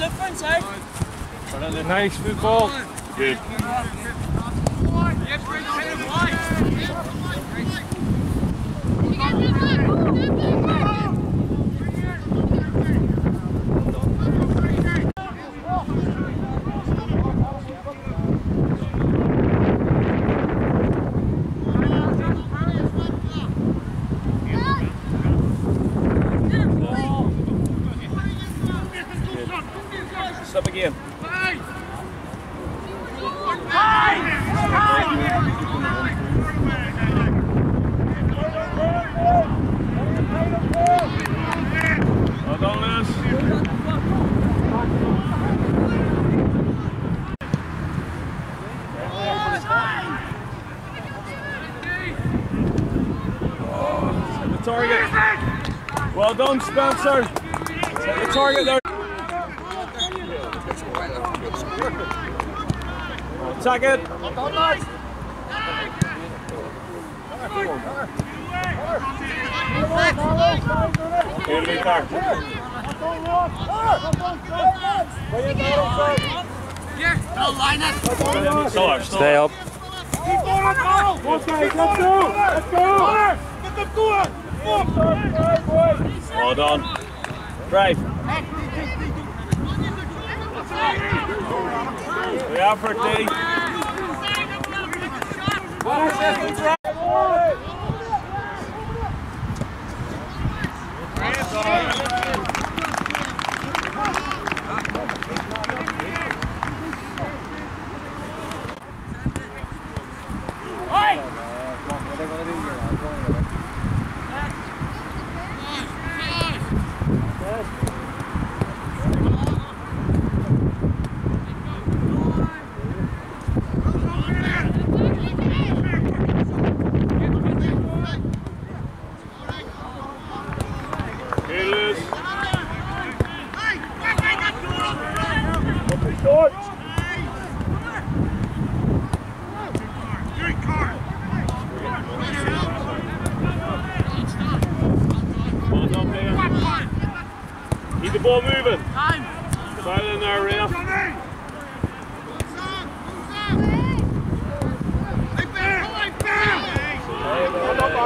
look for inside. Nice football. Good. Yes, target. Well Spencer. Set the target there. Attack it. Here we go. Stay Stay up. Well done. Right. We are for D. Here it is. Well done, man. Keep the ball moving. Silent there, ref.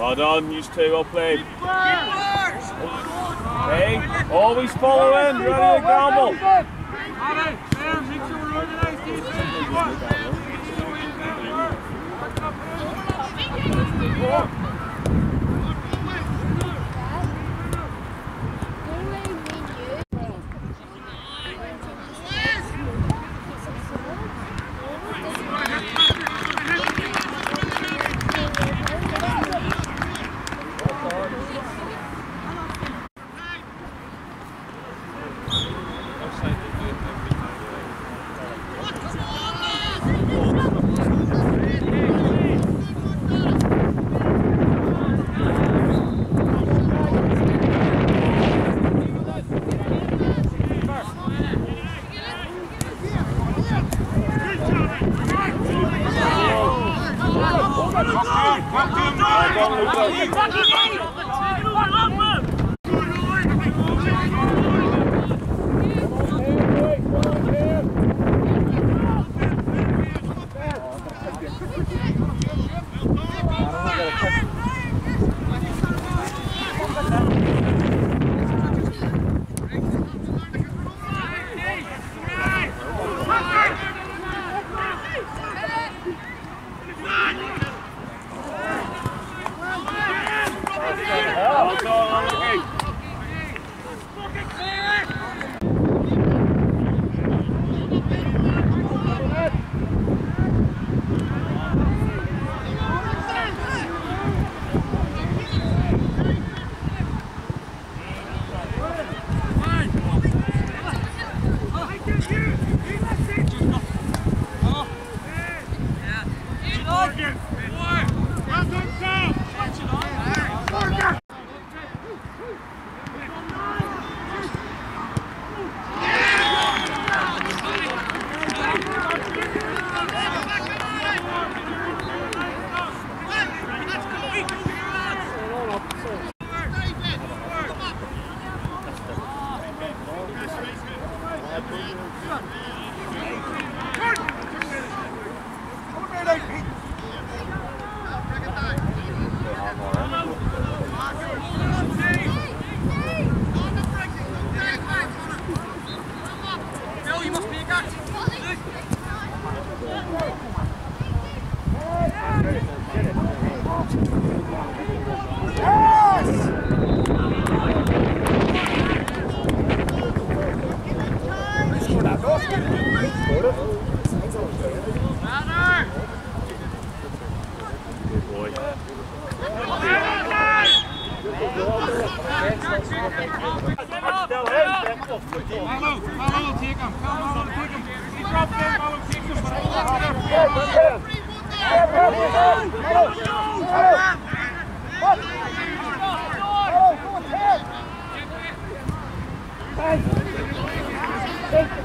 Well done, you two, well played. Hey, always follow in, ready to gamble. Get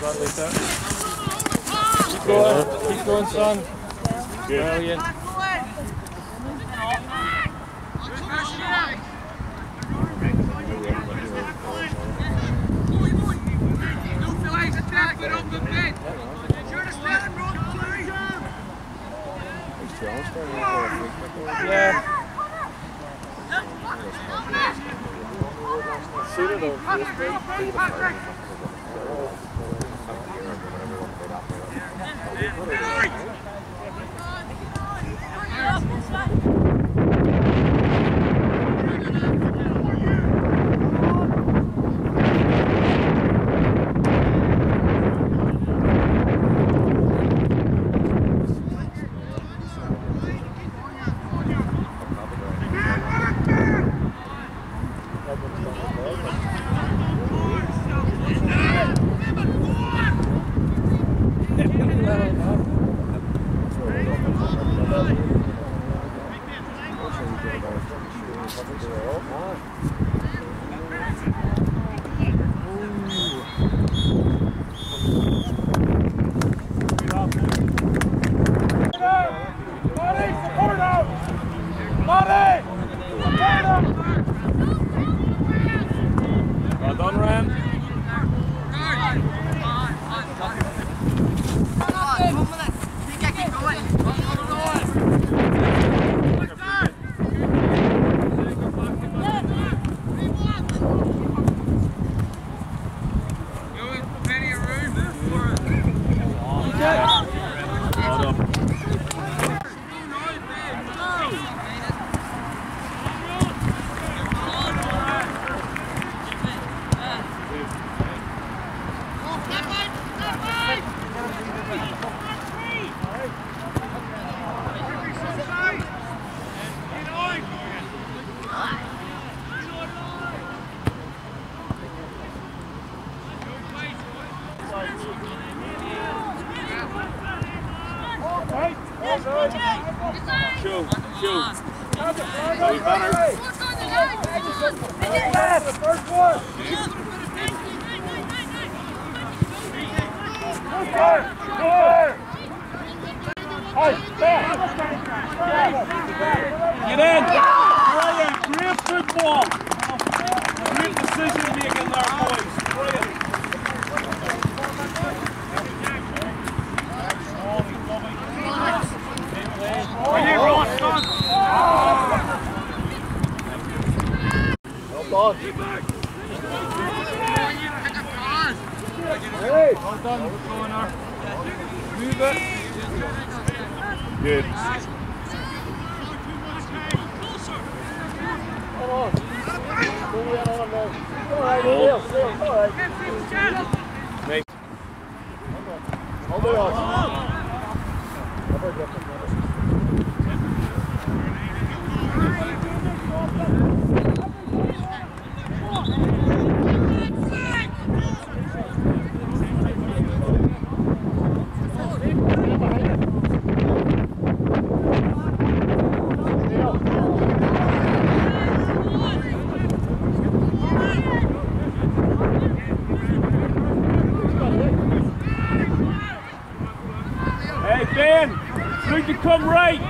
Done, Lisa. Keep going, keep going, son. Brilliant. Yeah. Well Get in. Brilliant. Great football. Great decision making there, boys. Brilliant. Are you Ross, son? Well done, corner. Move it. Good. Make. Hey, Ben. Need to come right.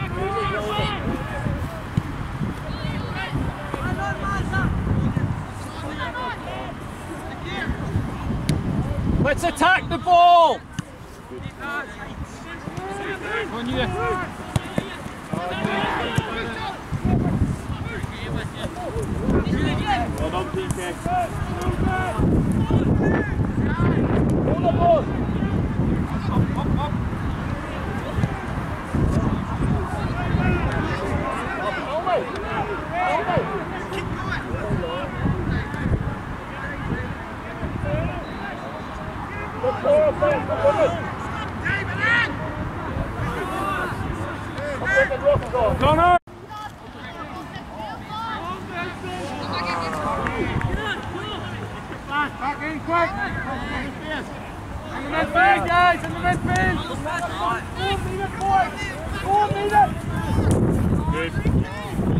Let's attack the ball. On you. Well done, PK. The midfield, guys, in. Four meter. Four meter. Good.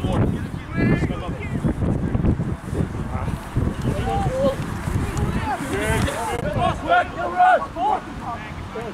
More. Step up.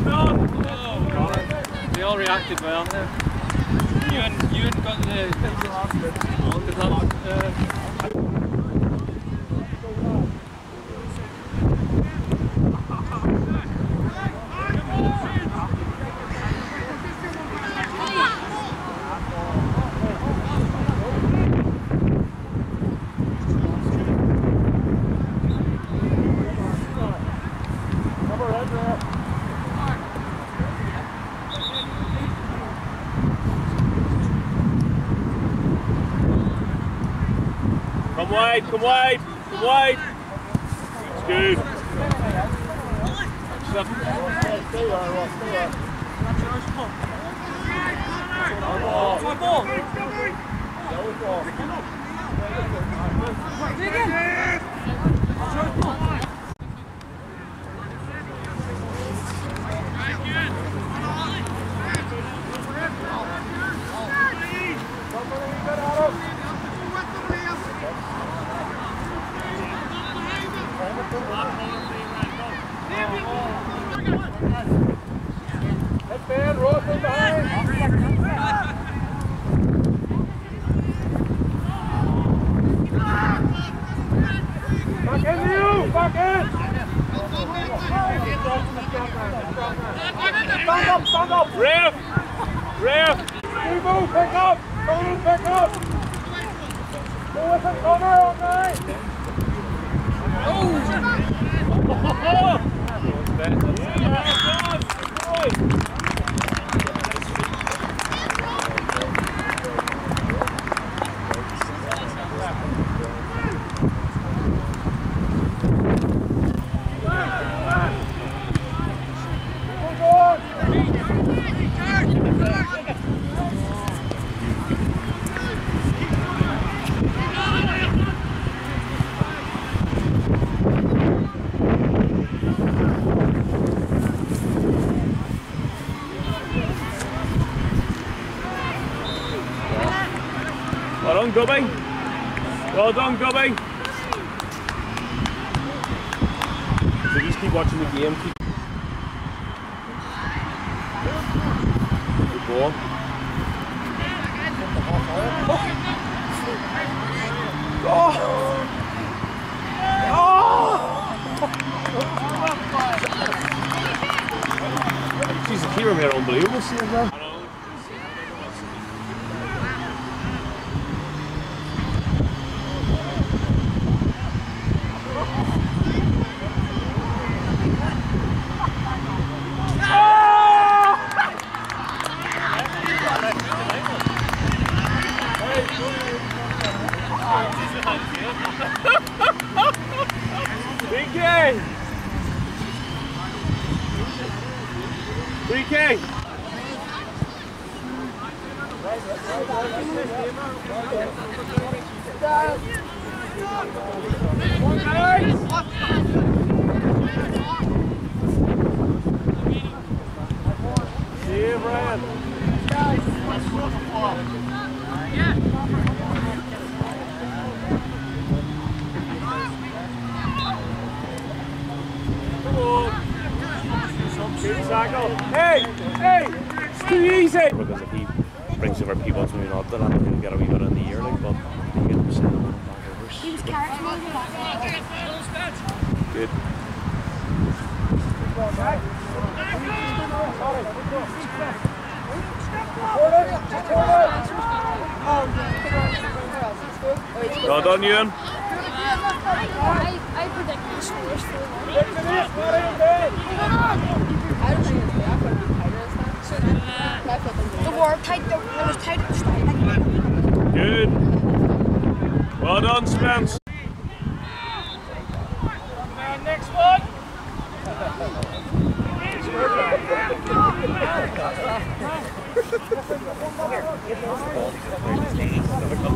Done. They all reacted well. You and got the the uh, Come wide, come wide, come wide. It's good. Step. Midfield, Ross in behind. Back in you, back in. Stand up, stand up. Ref! Ref! Steve, pick up. Connor, pick up. Go with it, Connor, okay? Well done, Gubby. Well done, Gubby. So just keep watching the game. Keep... Good ball. Oh! Jeez, the keeper made an unbelievable save there. BK! BK! See you, Brian. Come on. Good tackle. Hey! Hey! It's too easy! Brings over people that's moving up to that, he'll get a wee bit in the ear, like, but he get him sent on back He over. was carrots uh, Good. Well done, Ewan. I, I predict the scores for the Get to this, what are you doing? The war tight, the, it was tight at the start. Like, Good. Well done, Spence. Next one. Well